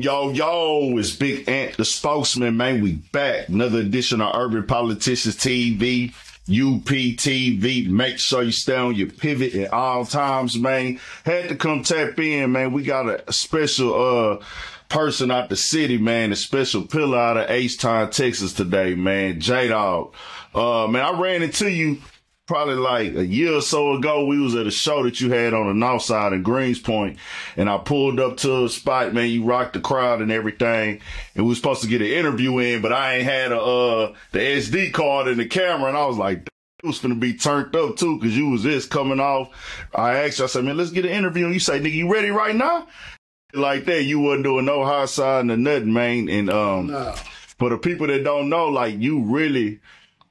Yo, yo, it's Big Ant, the spokesman, man. We back. Another edition of Urban Politicians TV, UPTV. Make sure you stay on your pivot at all times, man. Had to come tap in, man. We got a special, uh, person out the city, man. A special pillar out of H-Town, Texas today, man. J-Dawg. Uh, man, I ran into you probably like a year or so ago, we was at a show that you had on the north side in Greenspoint, and I pulled up to a spot, man. You rocked the crowd and everything, and we was supposed to get an interview in, but I ain't had a uh the SD card in the camera, and I was like. It was gonna be turned up too, cause you was this coming off. I asked you, I said, man, let's get an interview. And you say, nigga, you ready right now? Like that, you wasn't doing no high side or nothing, man. And um, No. for the people that don't know, like you really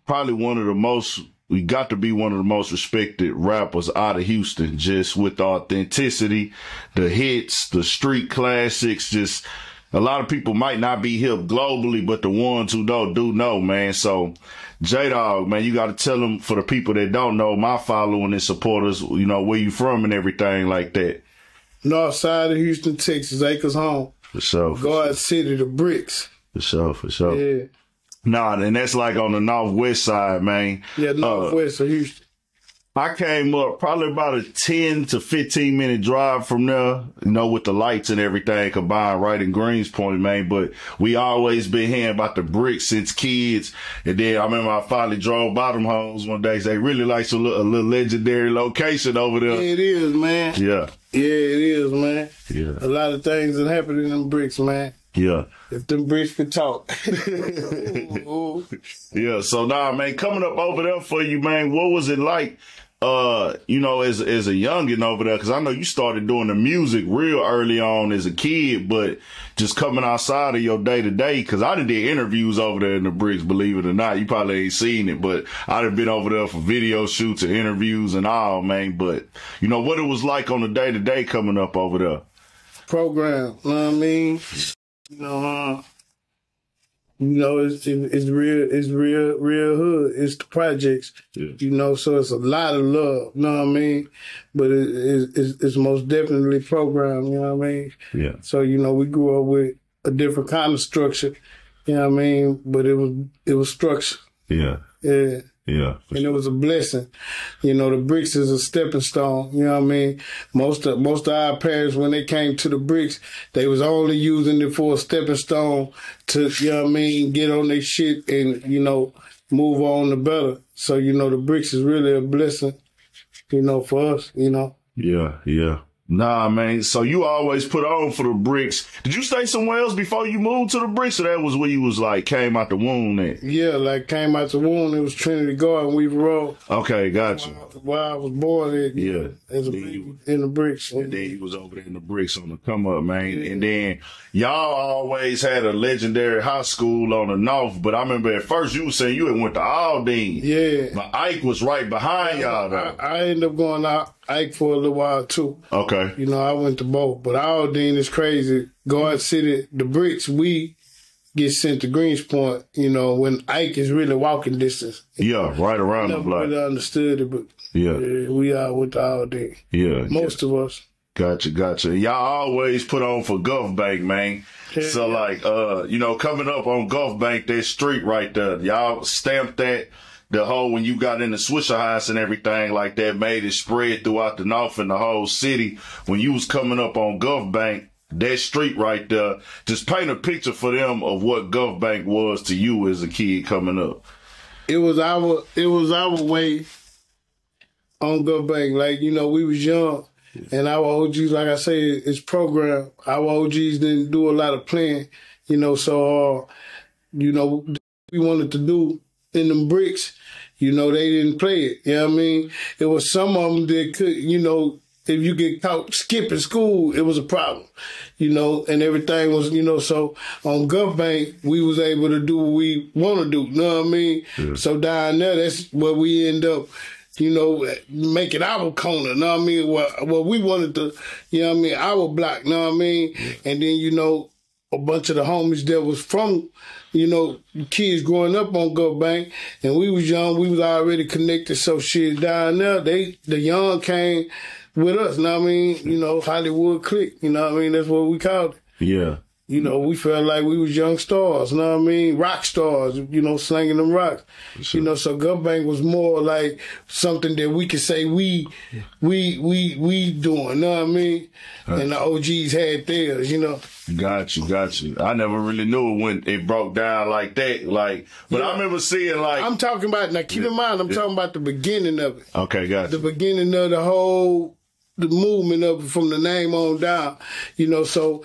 probably one of the most we got to be one of the most respected rappers out of Houston, just with the authenticity, the hits, the street classics, just a lot of people might not be hip globally, but the ones who know do know, man. So J Dawg, man, you gotta tell them for the people that don't know, my following and supporters, you know, where you from and everything like that. North side of Houston, Texas, Acres Home. For sure. Garden City, the bricks. for sure, for sure. Yeah. Nah, and that's like on the northwest side, man. Yeah, Uh, northwest of Houston. I came up probably about a 10 to 15 minute drive from there, you know, with the lights and everything combined right in Greenspoint, man. But we always been hearing about the bricks since kids. And then I remember I finally drove bottom homes one day. They really like some little, a little legendary location over Yeah, there. it is, man. Yeah. Yeah, it is, man. Yeah. A lot of things that happen in them bricks, man. Yeah. If them bricks could talk. Ooh, ooh. Yeah. So now, man, coming up over there for you, man, what was it like? Uh, you know, as as a youngin over there, because I know you started doing the music real early on as a kid, but just coming outside of your day to day, because I done did interviews over there in the bricks, believe it or not. You probably ain't seen it, but I done been over there for video shoots and interviews and all, man. But you know what it was like on the day to day coming up over there. Program, you know what I mean? You know, uh, you know, it's it's real, it's real, real hood. It's the projects, Yeah. you know. So it's a lot of love, you know what I mean? But it, it's, it's it's most definitely programmed, you know what I mean? Yeah. So you know, we grew up with a different kind of structure, you know what I mean? But it was it was structure, Yeah. yeah. Yeah. and it was a blessing. You know, the bricks is a stepping stone. You know what I mean? Most of most of our parents, when they came to the bricks, they was only using it for a stepping stone to, you know what I mean, get on their shit and you know move on to better. So you know, the bricks is really a blessing. You know, for us. You know. Yeah, yeah. Nah, man. So you always put on for the bricks. Did you stay somewhere else before you moved to the bricks, or that was where you was like came out the womb at? Yeah, like came out the womb. It was Trinity Garden, Weaver Road. Okay, got you. Where I was born at, Yeah. as a you- in the bricks. And then you was over there in the bricks on the come up, man. And then y'all always had a legendary high school on the north, but I remember at first you was saying you had went to Aldine. Yeah. But Ike was right behind y'all I, though. I ended up going out Ike for a little while too. Okay. You know, I went to both, but Aldine is crazy. Garden City, the bricks, we get sent to Greenspoint, you know, when Ike is really walking distance. Yeah, right around the block. really understood it, but Yeah, yeah, we went to Aldine. yeah. Most of us. Gotcha, gotcha. Y'all always put on for Gulf Bank, man. Yeah, so yeah. like, uh, you know, coming up on Gulf Bank, that street right there, y'all stamped that. The whole when you got in the Swisher House and everything like that, made it spread throughout the north and the whole city. When you was coming up on Gulf Bank, that street right there, just paint a picture for them of what Gulf Bank was to you as a kid coming up. It was our it was our way on Gulf Bank. Like, you know, we was young and our OGs, like I say, it's programmed. Our OGs didn't do a lot of playing, you know, so uh, you know, we wanted to do in them bricks, you know, they didn't play it. You know what I mean? It was some of them that could, you know, if you get caught skipping school, it was a problem, you know, and everything was, you know, so on Gulf Bank, we was able to do what we want to do, you know what I mean? So down there, that's where we end up, you know, making our corner, you know what I mean? What, what we wanted to, you know what I mean? Our block, you know what I mean? And then, you know, a bunch of the homies that was from, you know, kids growing up on Gulf Bank, and we was young, we was already connected. So shit down there, they the young came with us. Know what I mean? You know, Hollywood click. You know what I mean? That's what we called it. Yeah. You know, we felt like we was young stars, you know what I mean? Rock stars, you know, slinging them rocks. Sure. You know, so Gulfbank was more like something that we could say we we we we doing, you know what I mean? And the OGs had theirs, you know. Got you, got you. I never really knew when it broke down like that. Like, but I remember seeing like. I'm talking about now keep in mind I'm talking about the beginning of it. okay, got the you. beginning of the whole the movement of it from the name on down. You know, so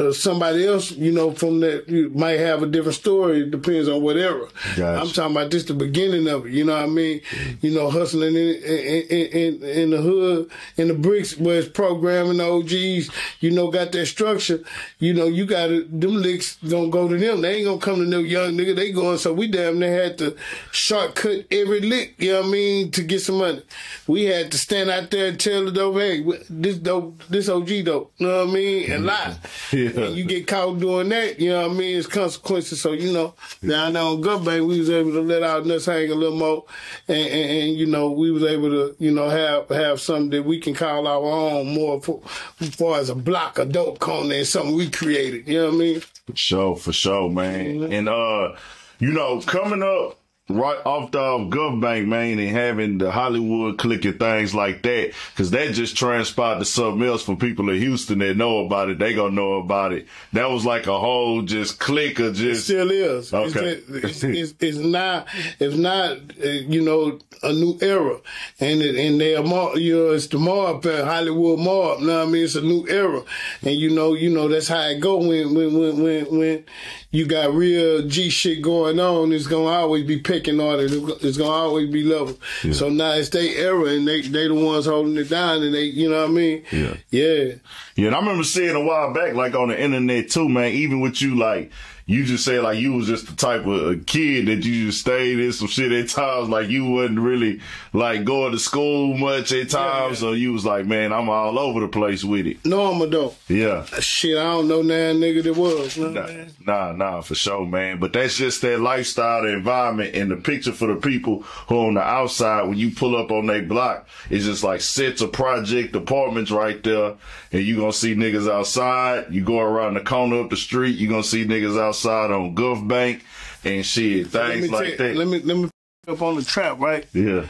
uh, somebody else, you know, from that you might have a different story. It depends on whatever. Gotcha. I'm talking about just the beginning of it. You know what I mean? You know, hustling in in, in in in the hood, in the bricks where it's programming the OGs. You know, got that structure. You know, you got to them licks gonna go to them. They ain't gonna come to no young nigga. They going. So we damn near had to shortcut every lick. You know what I mean? To get some money, we had to stand out there and tell the dope, hey, this dope, this OG dope. You know what I mean? And lie. Yeah. And you get caught doing that, you know what I mean? It's consequences. So, you know, down there on Gulf Bank, we was able to let our nuts hang a little more. And, and, and, you know, we was able to, you know, have have something that we can call our own more for, as far as a block of dope cone and something we created. You know what I mean? For sure, for sure, man. And uh, you know, coming up right off the Gulf Bank, man, and having the Hollywood click and things like that, because that just transpired to something else for people in Houston that know about it. They gonna know about it. That was like a whole just click of just Still is. Okay. It's, it's, it's, it's not. It's not. Uh, you know, a new era, and it, and they are more. You know, it's the mob, uh, Hollywood mob. You know what I mean? It's a new era, and you know, you know that's how it go when when when when, when you got real G shit going on. It's gonna always be picking order. It's gonna always be level. So now it's their era, and they they the ones holding it down, and they, you know what I mean? Yeah. Yeah. Yeah, and I remember seeing a while back, like on the internet too, man. Even with you, like you just said, like you was just the type of kid that you just stayed in some shit at times. Like you wasn't really like going to school much at times, so you was like, man, I'm all over the place with it. No, I'm a dope. Yeah. Shit, I don't know now nigga that was. You know what Nah, I mean? nah, nah, for sure, man. But that's just that lifestyle, the environment, and the picture for the people who on the outside. When you pull up on their block, it's just like sets of project apartments right there, and you gonna see niggas outside. You go around the corner up the street, you gonna see niggas outside on Gulf Bank and shit, things like that. Let me let me up on the trap, right? yeah,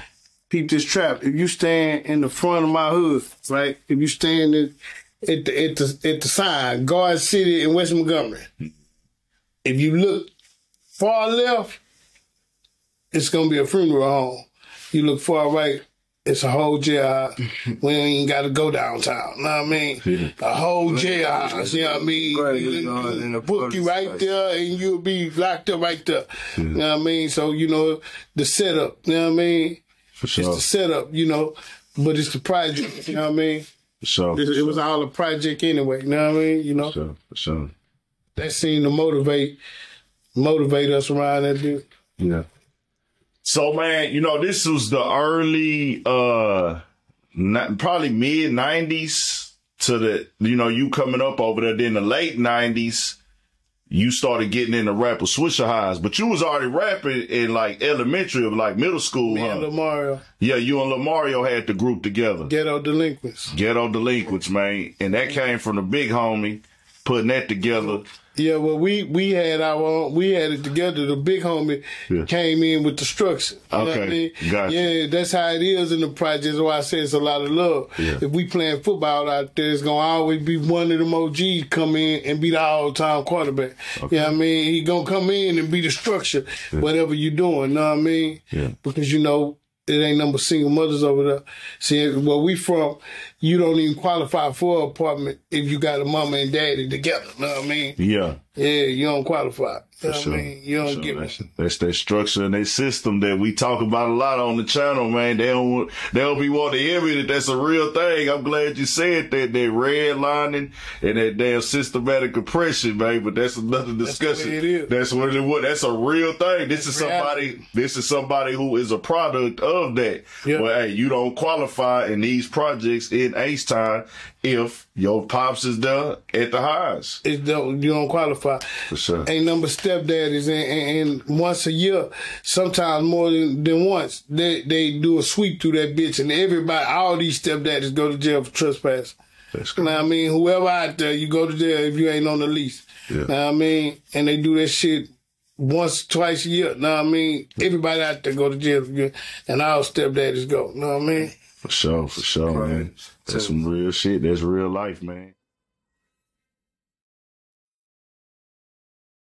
Peep this trap. If you stand in the front of my hood, right? If you stand at, at the at the at the sign, Garden City in West Montgomery. If you look far left, it's gonna be a funeral home. You look far right, it's a whole jailhouse. we ain't even gotta go downtown. Know what I mean? A whole jailhouse. You know what I mean? Right, you know, in a book you right space. there, and you'll be locked up right there. You know what I mean? So you know the setup. You know what I mean? for It's the setup, you know, but it's the project. You know what I mean? for sure, It, it was all a project anyway. You know what I mean? You know for sure, for sure. that seemed to motivate motivate us around that dude. Yeah. So man, you know, this was the early uh ni- probably mid nineties to the you know, you coming up over there then the late nineties, you started getting into rap with Swisher House, but you was already rapping in like elementary or like middle school, Me huh? and Lil Mario, yeah, you and Lil Mario had the group together. ghetto delinquents. Ghetto Delinquents, man. And that came from the big homie putting that together. Yeah, well, we we had our own, we had it together. The big homie Yeah. came in with the structure. Know I Okay, mean? gotcha. Yeah, that's how it is in the projects. Why I say it's a lot of love. Yeah. If we playing football out there, it's gonna always be one of them OGs come in and be the all time quarterback. You know what I mean? He gonna come in and be the structure, whatever you're doing. Know what I mean? Yeah. Because you know. It ain't number single mothers over there. See, where we from, you don't even qualify for an apartment if you got a mama and daddy together. Know what I mean? Yeah. Yeah, you don't qualify. What Sure. I mean? You don't So get that's, me. that's that structure and that system that we talk about a lot on the channel, man. They don't want- they don't be wanting to hear me that that's a real thing. I'm glad you said that that redlining and that damn systematic oppression, man. But that's another discussion. That's, it is. That's what it was. That's a real thing. This is reality. somebody. This is somebody who is a product of that. Yeah. Well, hey, you don't qualify in these projects in H-Town if your pops is done at the highs. It don't, you don't qualify. For sure. Ain't number stepdaddies, and, and, and, once a year, sometimes more than, than once, they, they do a sweep through that bitch, and everybody, all these stepdaddies go to jail for trespass. That's cool. Now, I mean, whoever out there, you go to jail if you ain't on the lease. Yeah. Now, I mean, and they do that shit once, twice a year. Now, I mean, everybody out there go to jail, and all stepdaddies go. Know what I mean? For sure, for sure, man. That's some real shit. That's real life, man.